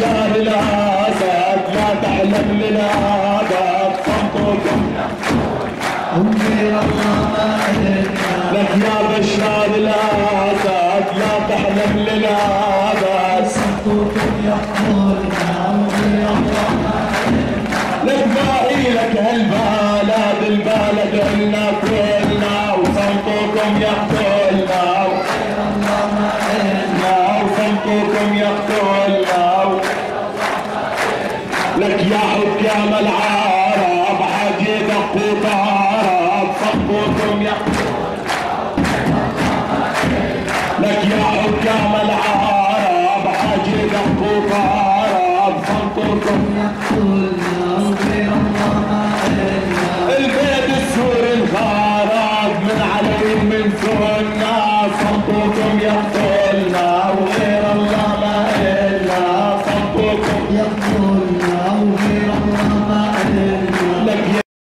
بشار الاسد لا تحلم لنادك صمتكم أمي الله ما لك يا بشار الاسد لا تحلم لنادك صوتكم يقولنا أمي الله ما لك باقي لك هالبلد البلد إلنا كلنا. وصمتكم يقتلنا لك يا حكام العرب حديدك وطارب صبوكم يا لك يا حكام العرب حديدك وطارب صبوكم يا البيت من من الله ما إلا. يا يقتلنا